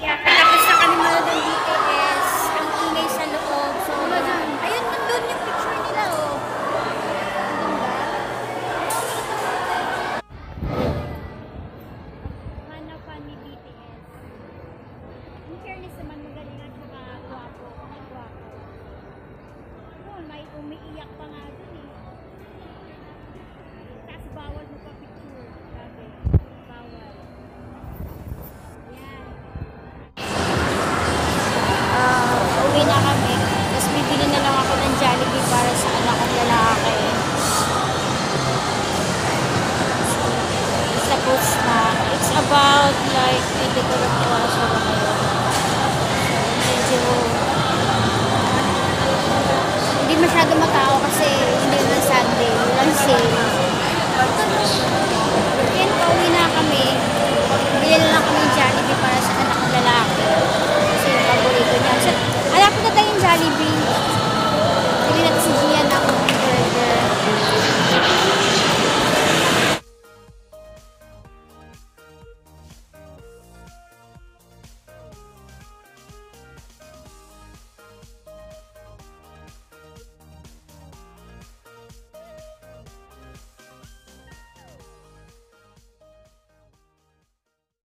Yeah, tapos na kami manood dito is ang ingay sa loob. So, ayun, nandun yung picture nila, oh. Hanapan ni BTS. In fairness naman, magaling at saka guwapo. Guwapo. Yun, umiiyak pa nga dun eh. About like 22 oras na ngayon. Medyo hindi masyado matao kasi hindi na Sunday. Walang sale. Yan, pauwi na kami. Bili na kami ng